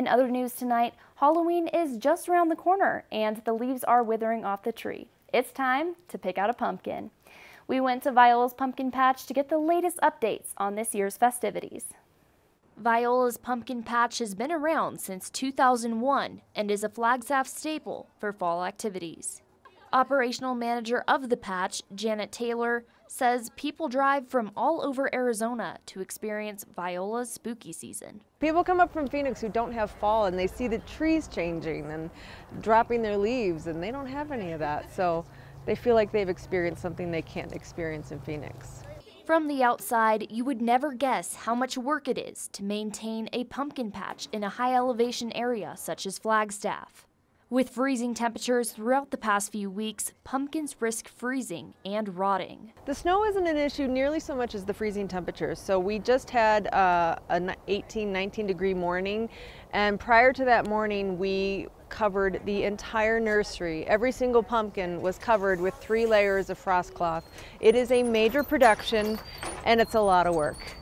In other news tonight, Halloween is just around the corner and the leaves are withering off the tree. It's time to pick out a pumpkin. We went to Viola's Pumpkin Patch to get the latest updates on this year's festivities. Viola's Pumpkin Patch has been around since 2001 and is a Flagstaff staple for fall activities. Operational manager of the patch, Janet Taylor, says people drive from all over Arizona to experience Viola's spooky season. People come up from Phoenix who don't have fall and they see the trees changing and dropping their leaves and they don't have any of that. So they feel like they've experienced something they can't experience in Phoenix. From the outside, you would never guess how much work it is to maintain a pumpkin patch in a high elevation area such as Flagstaff. With freezing temperatures throughout the past few weeks, pumpkins risk freezing and rotting. The snow isn't an issue nearly so much as the freezing temperatures. So we just had uh, an 18, 19 degree morning, and prior to that morning, we covered the entire nursery. Every single pumpkin was covered with three layers of frost cloth. It is a major production, and it's a lot of work.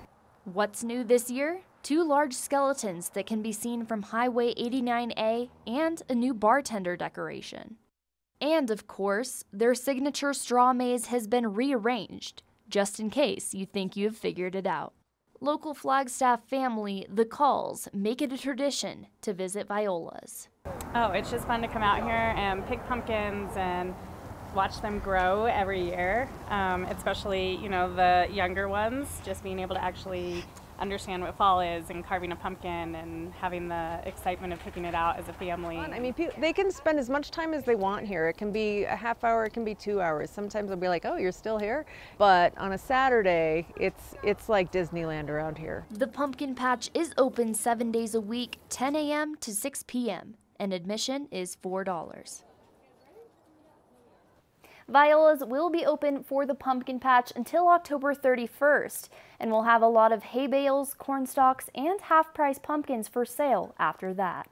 What's new this year? two large skeletons that can be seen from Highway 89A, and a new bartender decoration. And of course, their signature straw maze has been rearranged, just in case you think you have figured it out. Local Flagstaff family, the Calls, make it a tradition to visit Viola's. Oh, it's just fun to come out here and pick pumpkins and watch them grow every year, um, especially, you know, the younger ones, just being able to actually understand what fall is and carving a pumpkin and having the excitement of picking it out as a family. I mean, they can spend as much time as they want here. It can be a half hour, it can be two hours. Sometimes they'll be like, oh, you're still here? But on a Saturday, it's, it's like Disneyland around here. The pumpkin patch is open seven days a week, 10 a.m. to 6 p.m., and admission is $4. Viola's will be open for the pumpkin patch until October 31st, and we'll have a lot of hay bales, corn stalks, and half-price pumpkins for sale after that.